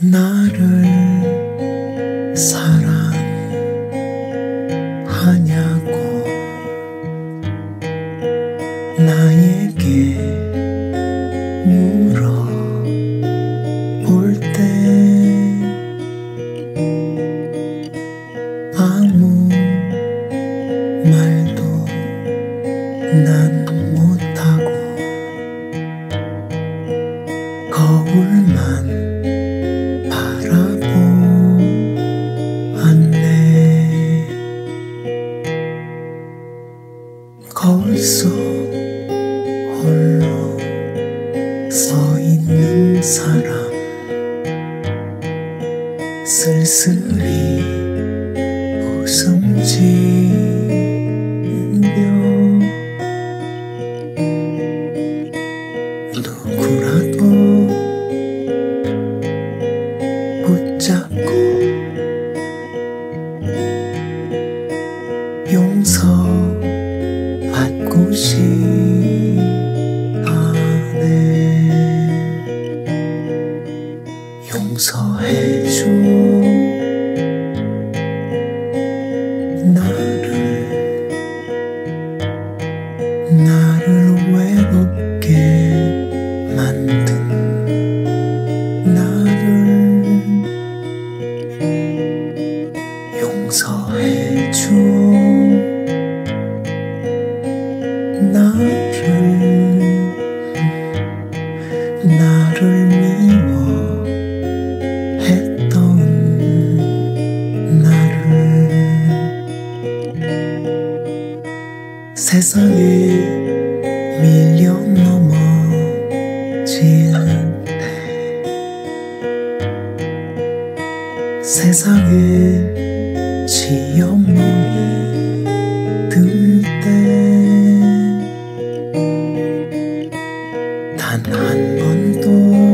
나를 사랑하냐고 나에게 물어볼 때 아무 말도 난 못하고 거울만 거울 속 홀로 서 있는 사람. 쓸쓸히 웃음 짓며 누구라도 붙잡고 용서해줘 세상을 밀려 넘어지는데 세상에 지어먹이 들때 단 한 번도